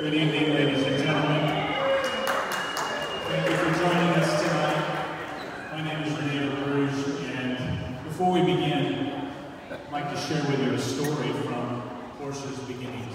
Good evening, ladies and gentlemen. Thank you for joining us tonight. My name is Renee Bruges, and before we begin, I'd like to share with you a story from Porsche's beginnings.